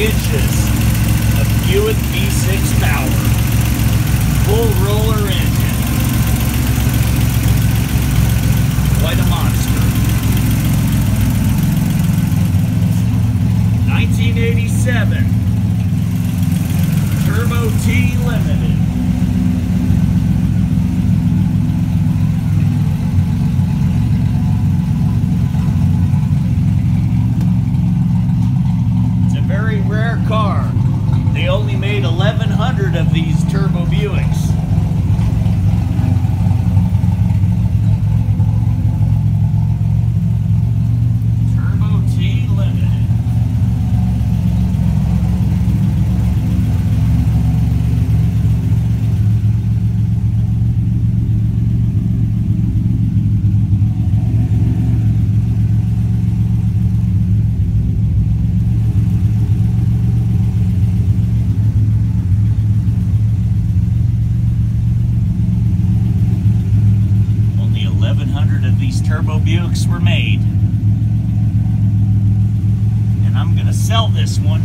inches of Buick V6 power. Full roller engine. Quite a monster. 1987 Turbo T Limited. Only made 1,100 of these Turbo Buicks. Turbo T Limited. Only 1,100 of these Turbo Buicks were made. And I'm going to sell this one.